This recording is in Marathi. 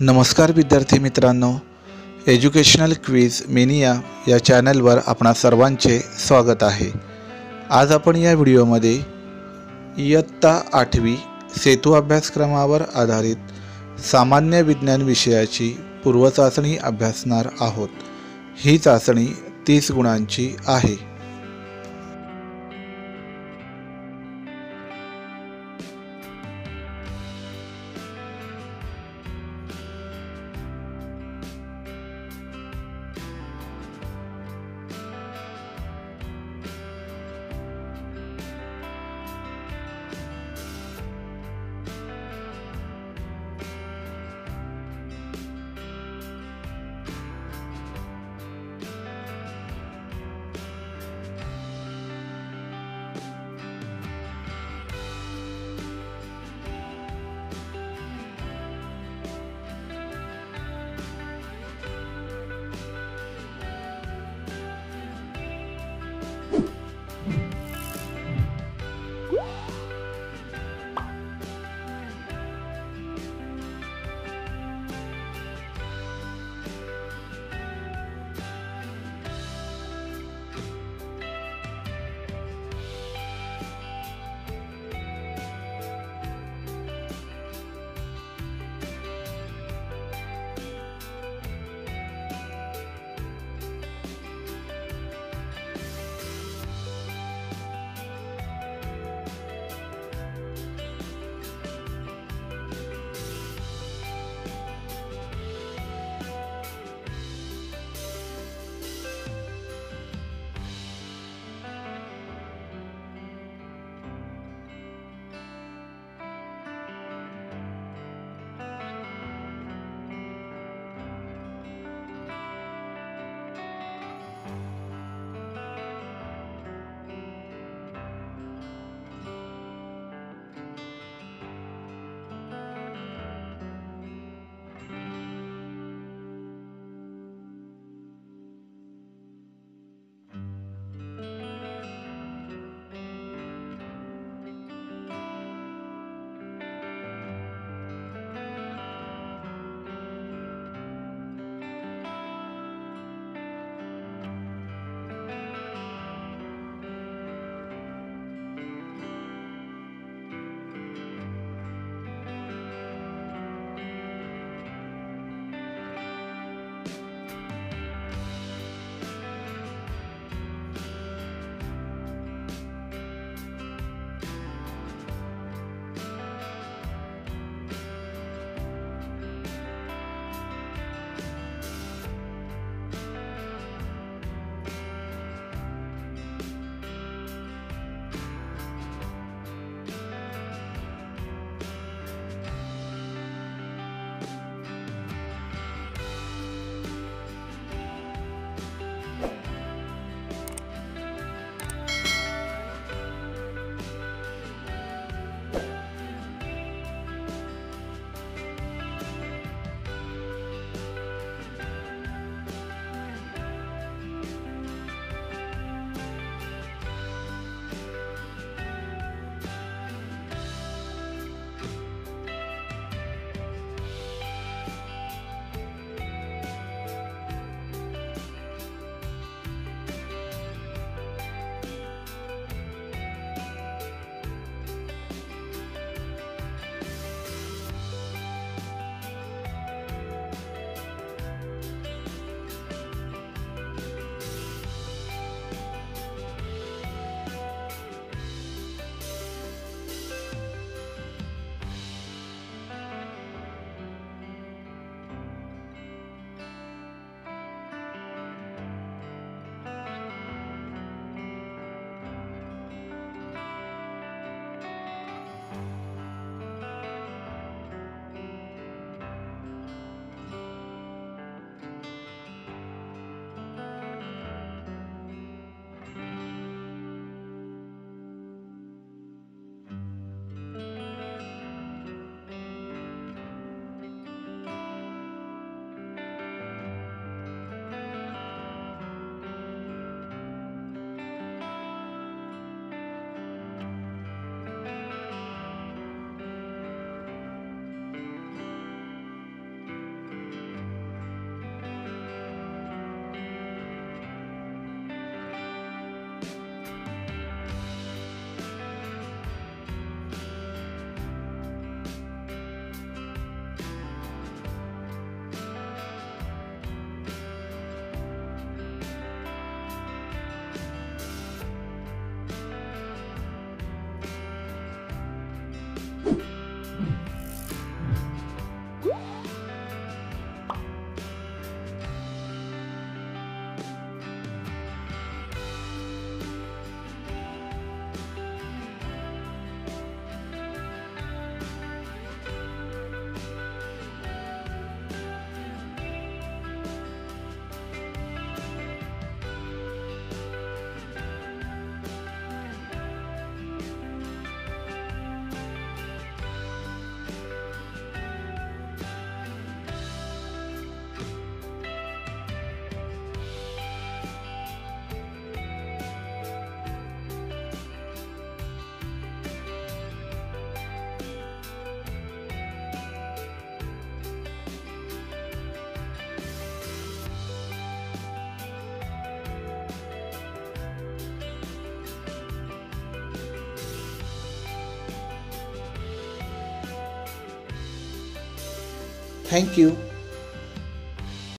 नमस्कार विद्यार्थी मित्रांनो एज्युकेशनल क्विज मेनिया या चॅनलवर आपणा सर्वांचे स्वागत आहे. आज आपण या व्हिडिओमध्ये इयत्ता आठवी सेतू अभ्यासक्रमावर आधारित सामान्य विज्ञान विषयाची पूर्वचाचणी अभ्यासणार आहोत. ही चाचणी तीस गुणांची आहे. Thank you.